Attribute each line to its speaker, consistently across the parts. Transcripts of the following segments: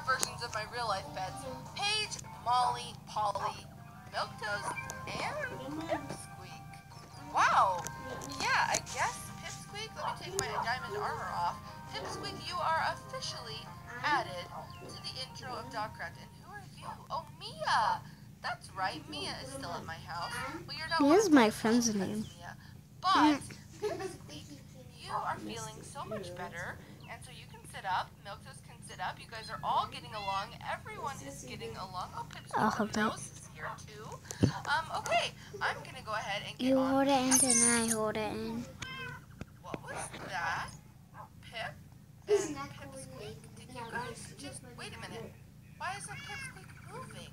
Speaker 1: are versions of my real life pets. Paige, Molly, Polly, Milktoast, and Pipsqueak. Wow. Yeah, I guess Pipsqueak, let me take my diamond armor off. Pipsqueak, you are officially added to the intro of Dogcraft. And who are you? Oh, Mia. That's right, Mia is still at my house. Well, you're not
Speaker 2: Mia's my friend's name.
Speaker 1: Mia. But, Pipsqueak, you are feeling so much better, and so you can sit up. Milktoast can sit up. You guys are all getting along. Everyone is getting along. Oh,
Speaker 2: I'll
Speaker 1: Pipsqueak
Speaker 2: hold it.
Speaker 1: is here too. Um, okay, I'm gonna go ahead and get
Speaker 2: You
Speaker 1: on.
Speaker 2: hold it in and I hold it in.
Speaker 1: What was that? Pip
Speaker 3: Isn't
Speaker 1: and
Speaker 3: that
Speaker 1: Pipsqueak? Did you guys just wait a minute? Why isn't Pipsqueak moving?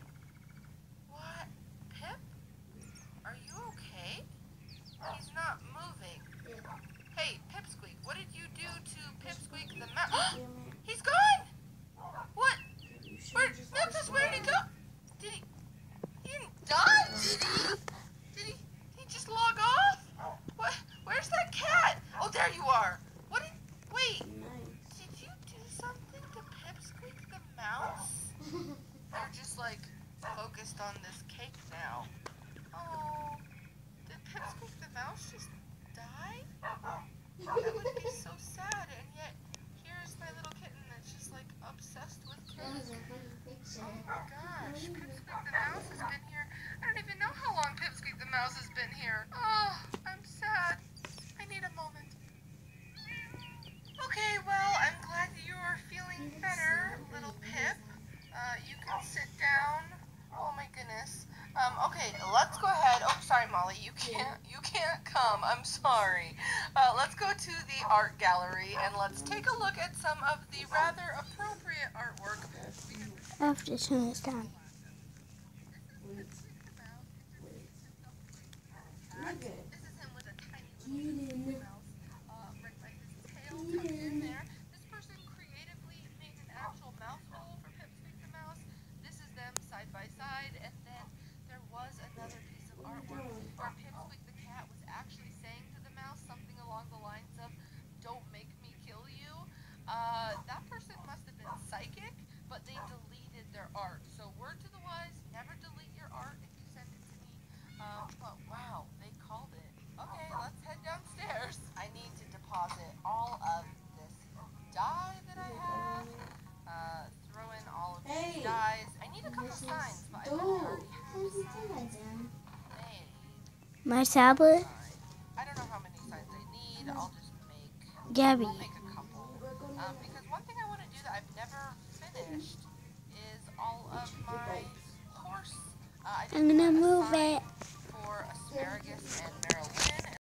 Speaker 1: What? Pip? Are you okay? He's not moving. Hey, Pipsqueak, what did you do to Pipsqueak the mouse? He's gone! What? Where, Memphis, where did he go? Did he, he didn't die, did he? Did he, he just log off? What, where's that cat? Oh, there you are. What did, wait, did you do something to Pipsqueak the mouse? They're just like focused on this cake now. Oh, did Pipsqueak the mouse just die? That would be so sad, and yet here's my little kitten that's just like obsessed with cake. Oh my gosh, Pipsqueak the mouse has been here. I don't even know how long Pipsqueak the mouse has been here. Oh, I'm sad. I need a moment. Okay, well, I'm glad that you are feeling better, little Pip. Uh, you can sit down. Oh my goodness. Um, okay, let's go ahead. Oh, sorry, Molly, you can't, you can't come. I'm sorry. Uh, let's go to the art gallery and let's take a look at some of the rather appropriate artwork. we have
Speaker 2: I have to turn this down.
Speaker 1: This is him with a tiny little mouse, uh, right by his tail tucked in there. This person creatively made an actual mouse hole for Pipsqueak the mouse. This is them side by side, and then there was another piece of artwork where Pipsqueak the cat was actually saying to the mouse something along the lines of, "Don't make me kill you." Uh, that person must have been psychic, but they deleted their art. So word to the wise, never delete your art if you send it to me. Um, but wow, they called it. Okay, let's head downstairs. I need to deposit all of this dye that I have. Uh, throw in all of these dyes. I need a couple signs, but I bet I already have some made.
Speaker 2: My tablet,
Speaker 1: I don't know how many signs I need. I'll just make
Speaker 2: Gabby.
Speaker 1: I'll make a couple. Um, because one thing I want to do that I've never finished is all of my horse. Uh,
Speaker 2: I'm gonna move it.